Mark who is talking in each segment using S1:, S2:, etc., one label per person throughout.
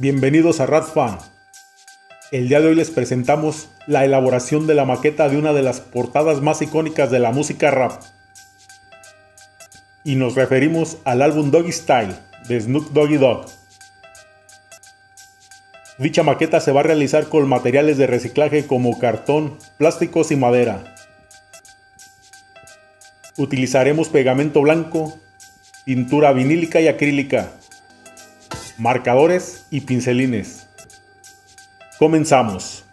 S1: Bienvenidos a Radfan. El día de hoy les presentamos la elaboración de la maqueta de una de las portadas más icónicas de la música rap. Y nos referimos al álbum Doggy Style de Snoop Doggy Dogg. Dicha maqueta se va a realizar con materiales de reciclaje como cartón, plásticos y madera. Utilizaremos pegamento blanco, pintura vinílica y acrílica, marcadores y pincelines. Comenzamos.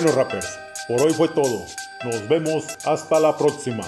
S1: Bueno rappers, por hoy fue todo. Nos vemos hasta la próxima.